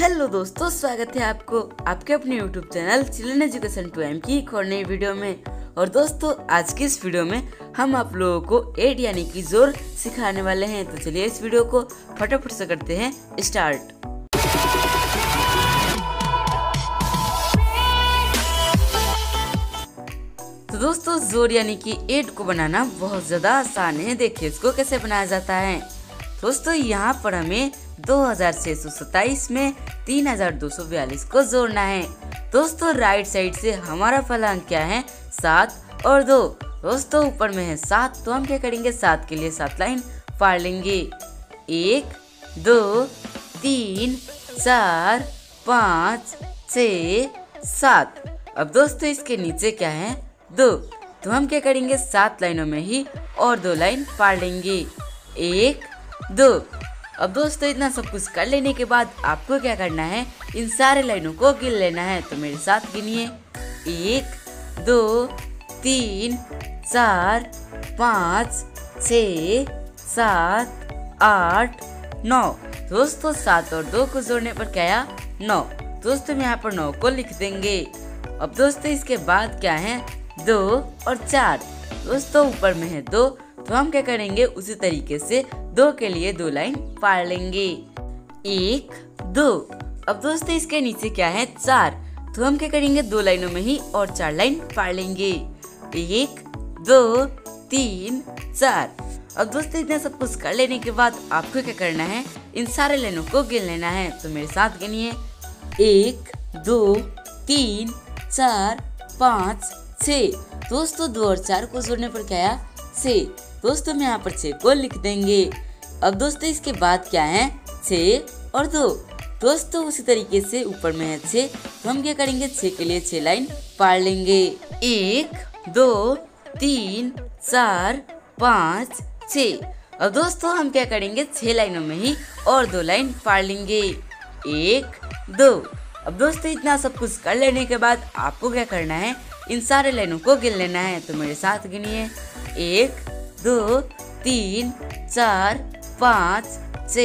Hello दोस्तों, स्वागत है आपको आपके अपने YouTube channel children education two M की एक और नई वीडियो में। और दोस्तों, आज की इस वीडियो में हम आप लोगों को एड यानी कि ज़ोर सिखाने वाले हैं। तो चलिए इस वीडियो को फटाफट से करते हैं, स्टार्ट। तो दोस्तों, ज़ोर यानी कि एड को बनाना बहुत ज़्यादा आसान है। देखिए, इसको कैसे बनाया जाता है? दोस्तों, यहाँ पर हमें 2627 में 3242 को जोड़ना है। दोस्तों राइट साइड से हमारा फलांक क्या है? सात और दो। दोस्तों, ऊपर में है सात तो हम क्या करेंगे? सात के लिए सात लाइन फाड़ लेंगे। एक, दो, तीन, चार, पाँच छ सात। अब दोस्तों, इसके नीचे क्या है? दो। तो हम क्या करेंगे? सात लाइनों में ही और दो लाइन फाड़ लेंगे। एक, दो। अब दोस्तों, इतना सब कुछ कर लेने के बाद आपको क्या करना है? इन सारे लाइनों को गिन लेना है तो मेरे साथ गिनिए। एक, दो, तीन, चार, पाँच छ सात, आठ, नौ। दोस्तों, सात और दो को जोड़ने पर क्या आया नौ। दोस्तों, हम यहाँ पर नौ को लिख देंगे। अब दोस्तों, इसके बाद क्या है? दो और चार। दोस्तों, ऊपर में है दो। तो हम क्या करेंगे? उसी तरीके से दो के लिए दो लाइन फाड़ लेंगे। एक, दो। अब दोस्तों, इसके नीचे क्या है? चार। तो हम क्या करेंगे? दो लाइनों में ही और चार लाइन फाड़ लेंगे। एक, दो, तीन, चार। अब दोस्तों, इतना सब कुछ कर लेने के बाद आपको क्या करना है? इन सारे लाइनों को गिन लेना है। तो मेरे साथ गिनिए। एक, दो, तीन, चार, पाँच, छ। दोस्तों, दो और चार को जोड़ने पर क्या आया? छ। दोस्तों हम यहाँ पर छः को लिख देंगे। अब दोस्तों, इसके बाद क्या है? छ और दो। दोस्तों, उसी तरीके से ऊपर में है छः तो हम क्या करेंगे? छः के लिए छः लाइन पाड़ लेंगे। एक, दो, तीन, चार, पाँच छ अब दोस्तों, हम क्या करेंगे? छह लाइनों में ही और दो लाइन फाड़ लेंगे। एक, दो। अब दोस्तों, इतना सब कुछ कर लेने के बाद आपको क्या करना है? इन सारे लाइनों को गिन लेना है। तो मेरे साथ गिनिए। एक दो, तीन, चार, पाँच, छ,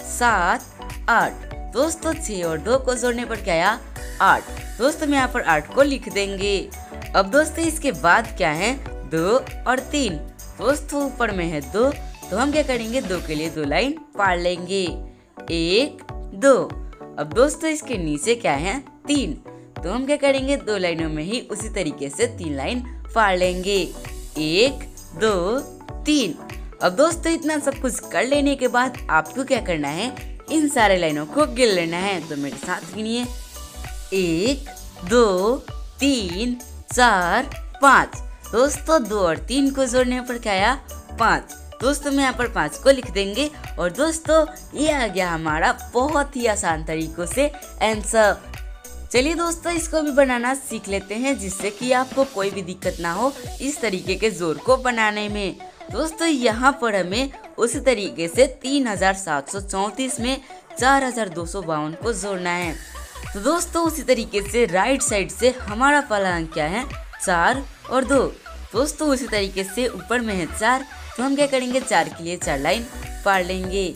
सात, आठ। दोस्तों, छः और दो को जोड़ने पर क्या आया? आठ। दोस्तों, हम यहाँ पर आठ को लिख देंगे। अब दोस्तों, इसके बाद क्या है? दो और तीन। दोस्तों, ऊपर में है दो तो हम क्या करेंगे? दो के लिए दो लाइन फाड़ लेंगे। एक, दो। अब दोस्तों, इसके नीचे क्या है? तीन। तो हम क्या करेंगे? दो लाइनों में ही उसी तरीके से तीन लाइन फाड़ लेंगे। एक दो, तीन। अब दोस्तों, इतना सब कुछ कर लेने के बाद आपको क्या करना है? इन सारे लाइनों को गिन लेना है। तो मेरे साथ गिनिए। एक, दो, तीन, चार, पाँच। दोस्तों, दो और तीन को जोड़ने पर क्या आया? पाँच। दोस्तों हम यहाँ पर पाँच को लिख देंगे। और दोस्तों, ये आ गया हमारा बहुत ही आसान तरीकों से आंसर चलिए दोस्तों, इसको भी बनाना सीख लेते हैं जिससे कि आपको कोई भी दिक्कत ना हो इस तरीके के ज़ोर को बनाने में। दोस्तों, यहाँ पर हमें उसी तरीके से तीन में चार हज़ार दो सौ बावन को जोड़ना है। तो दोस्तों, उसी तरीके से राइट साइड से हमारा फलांक क्या है? चार और दो। दोस्तों, उसी तरीके से ऊपर में है चार। तो हम क्या करेंगे? चार के लिए चार लाइन फाड़ लेंगे।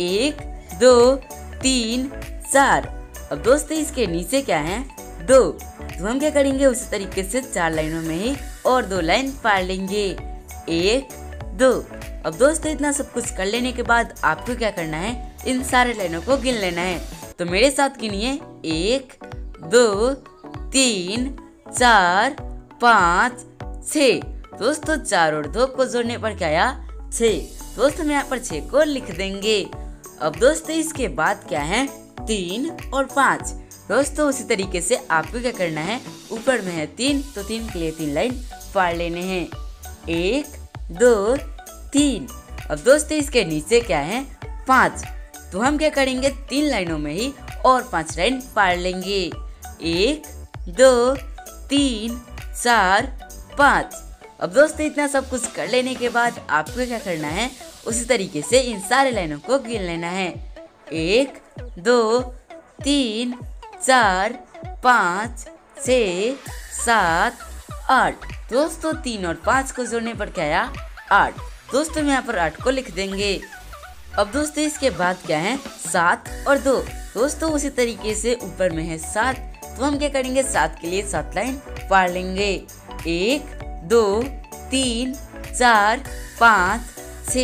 एक, दो, तीन, चार। अब दोस्तों, इसके नीचे क्या है? दो। तो हम क्या करेंगे? उसी तरीके से चार लाइनों में ही और दो लाइन फाड़ लेंगे। एक, दो। अब दोस्तों, इतना सब कुछ कर लेने के बाद आपको क्या करना है? इन सारे लाइनों को गिन लेना है। तो मेरे साथ गिनिए। एक, दो, तीन, चार, पाँच, छ। दोस्तों चार और दो को जोड़ने पर क्या आया? छ। दोस्तों, हम यहाँ पर छ को लिख देंगे। अब दोस्तों, इसके बाद क्या है? तीन और पाँच। दोस्तों उसी तरीके से आपको क्या करना है, ऊपर में है तीन तो तीन के लिए तीन लाइन फाड़ लेने हैं। एक, दो, तीन। अब दोस्तों, इसके नीचे क्या है? पाँच। तो हम क्या करेंगे? तीन लाइनों में ही और पाँच लाइन फाड़ लेंगे। एक, दो, तीन, चार, पाँच। अब दोस्तों, इतना सब कुछ कर लेने के बाद आपको क्या करना है? उसी तरीके से इन सारे लाइनों को गिन लेना है। एक दो, तीन, चार, पाँच, छ, सात, आठ। दोस्तों, तीन और पाँच को जोड़ने पर क्या आया? आठ। दोस्तों, हम यहाँ पर आठ को लिख देंगे। अब दोस्तों, इसके बाद क्या है? सात और दो। दोस्तों, उसी तरीके से ऊपर में है सात। तो हम क्या करेंगे? सात के लिए सात लाइन पढ़ लेंगे। एक, दो, तीन, चार, पाँच, छ,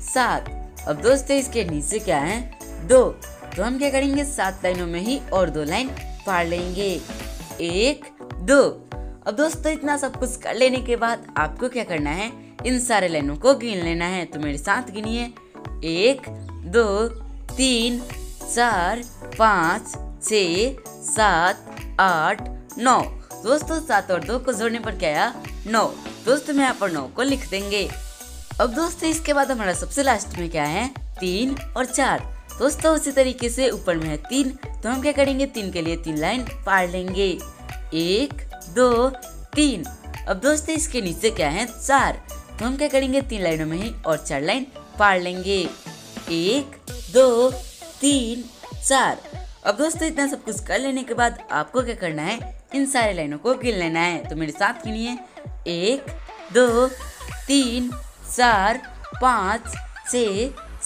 सात। अब दोस्तों, इसके नीचे क्या है? दो। तो हम क्या करेंगे? सात लाइनों में ही और दो लाइन पढ़ लेंगे। एक, दो। अब दोस्तों, इतना सब कुछ कर लेने के बाद आपको क्या करना है? इन सारे लाइनों को गिन लेना है। तो मेरे साथ गिनिए। एक, दो, तीन, चार, पाँच छ सात, आठ, नौ। दोस्तों, सात और दो को जोड़ने पर क्या आया? नौ। दोस्तों, में यहाँ पर नौ को लिख देंगे। अब दोस्तों, इसके बाद हमारा सबसे लास्ट में क्या है? तीन और चार। दोस्तों, उसी तरीके से ऊपर में है तीन। तो हम क्या करेंगे? तीन के लिए तीन लाइन पार लेंगे। एक, दो, तीन। अब दोस्तों, इसके नीचे क्या है? चार। तो हम क्या करेंगे? तीन लाइनों में ही और चार लाइन पार लेंगे। एक, दो, तीन, चार। अब दोस्तों, इतना सब कुछ कर लेने के बाद आपको क्या करना है? इन सारे लाइनों को गिन लेना है। तो मेरे साथ गिनिए। एक, दो, तीन, चार, पाँच, छ,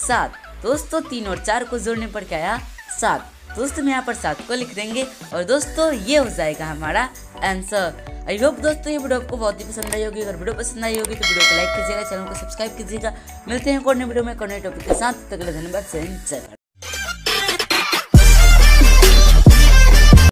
सात। दोस्तों, तीन और चार को जोड़ने पर क्या आया? सात। दोस्तों, हम यहाँ पर सात को लिख देंगे। और दोस्तों, ये हो जाएगा हमारा आंसर आई होप दोस्तों, ये वीडियो आपको बहुत ही पसंद आई होगी। अगर वीडियो पसंद आई होगी तो वीडियो को लाइक कीजिएगा चैनल को सब्सक्राइब कीजिएगा। मिलते हैं कौन वीडियो में कौन टॉपिक के साथ। तक धन्यवाद